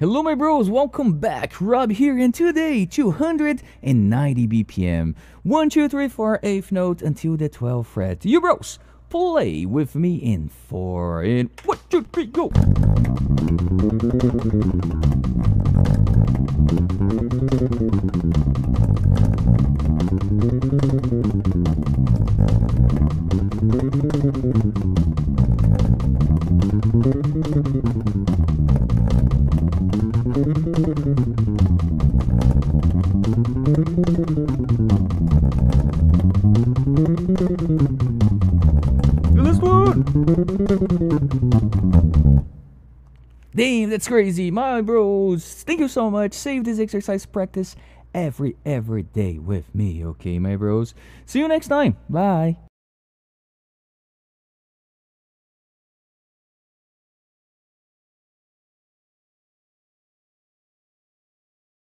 Hello, my bros. Welcome back. Rob here, and today 290 BPM. 1, 2, 3, 4, 8th note until the 12th fret. You bros, play with me in 4. In 1, 2, 3, go. Damn, that's crazy. My bros, thank you so much. Save this exercise practice every, every day with me, okay, my bros? See you next time. Bye.